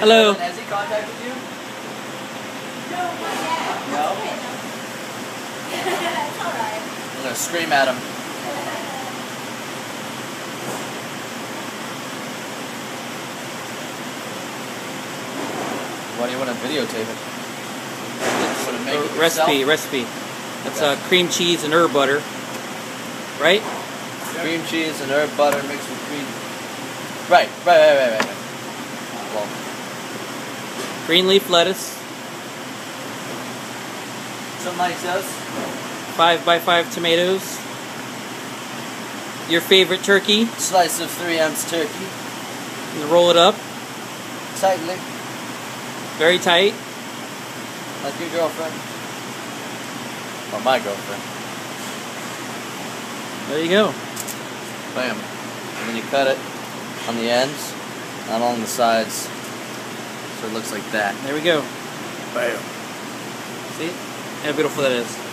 Hello. Has he contacted you? No. No? It's alright. I'm gonna scream at him. Why do you want to videotape it? You wanna make it recipe, recipe. That's uh, cream cheese and herb butter. Right? Cream cheese and herb butter mixed with cream. Right, right, right, right, right. right. Well, Green leaf lettuce. like this. Five by five tomatoes. Your favorite turkey. Slice of 3 ounce turkey. And roll it up. Tightly, Very tight. like your girlfriend. Or my girlfriend. There you go. Bam. And then you cut it on the ends, not along the sides. So it looks like that. There we go. Bam. See? How beautiful that is.